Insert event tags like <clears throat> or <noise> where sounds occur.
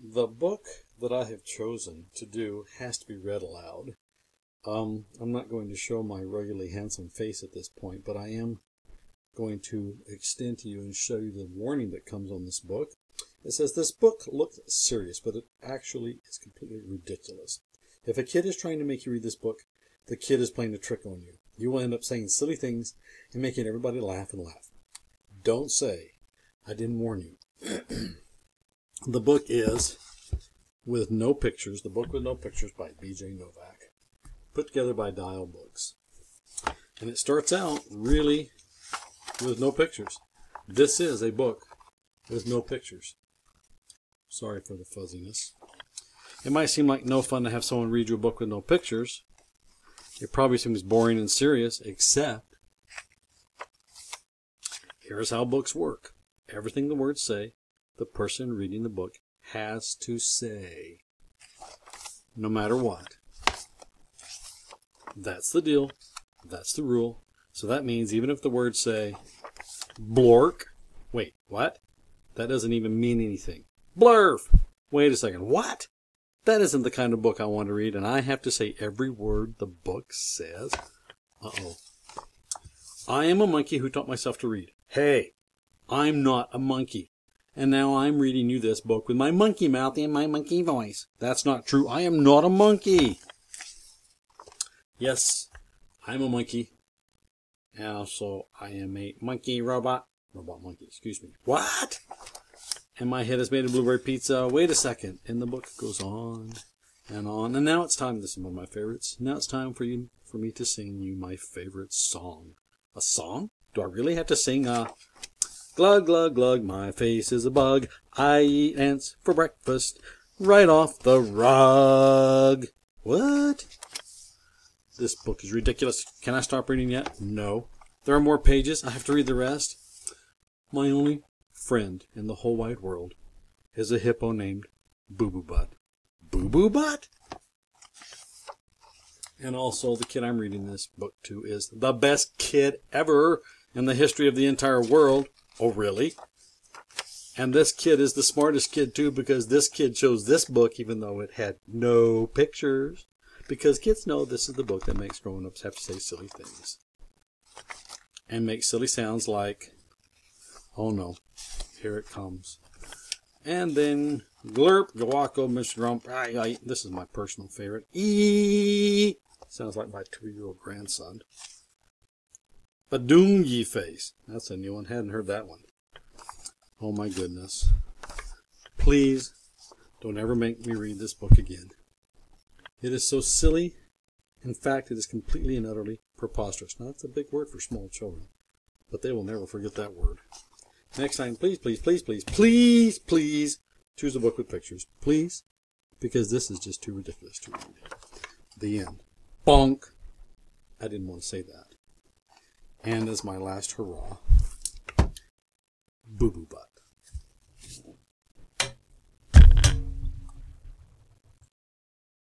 The book that I have chosen to do has to be read aloud. Um, I'm not going to show my regularly handsome face at this point, but I am going to extend to you and show you the warning that comes on this book. It says this book looks serious, but it actually is completely ridiculous. If a kid is trying to make you read this book, the kid is playing a trick on you. You will end up saying silly things and making everybody laugh and laugh. Don't say, I didn't warn you. <clears throat> the book is with no pictures, the book with no pictures by B.J. Novak, put together by Dial Books. And it starts out really with no pictures. This is a book with no pictures. Sorry for the fuzziness. It might seem like no fun to have someone read you a book with no pictures. It probably seems boring and serious, except here's how books work. Everything the words say, the person reading the book has to say. No matter what. That's the deal. That's the rule. So that means even if the words say blork, wait, what? That doesn't even mean anything. Blurf! Wait a second, what? That isn't the kind of book I want to read, and I have to say every word the book says. Uh oh. I am a monkey who taught myself to read. Hey, I'm not a monkey. And now I'm reading you this book with my monkey mouth and my monkey voice. That's not true. I am not a monkey. Yes, I'm a monkey. And also, I am a monkey robot. Robot monkey, excuse me. What? And my head is made of blueberry pizza. Wait a second. And the book goes on and on. And now it's time. This is one of my favorites. Now it's time for you, for me to sing you my favorite song. A song? Do I really have to sing a glug glug glug? My face is a bug. I eat ants for breakfast. Right off the rug. What? This book is ridiculous. Can I stop reading yet? No. There are more pages. I have to read the rest. My only friend in the whole wide world is a hippo named Boo Boo Butt. Boo Boo Butt? And also, the kid I'm reading this book to is the best kid ever in the history of the entire world. Oh, really? And this kid is the smartest kid, too, because this kid chose this book even though it had no pictures. Because kids know this is the book that makes grown ups have to say silly things. And make silly sounds like, oh no, here it comes. And then glurp, guaco, Mr. Grump. Ay, ay, this is my personal favorite. E sounds like my two-year-old grandson. Badungi face. That's a new one. Hadn't heard that one. Oh my goodness. Please don't ever make me read this book again. It is so silly. In fact, it is completely and utterly preposterous. Now, that's a big word for small children, but they will never forget that word. Next time, please, please, please, please, please, please choose a book with pictures. Please, because this is just too ridiculous to read. The end. Bonk. I didn't want to say that. And as my last hurrah, boo boo butt.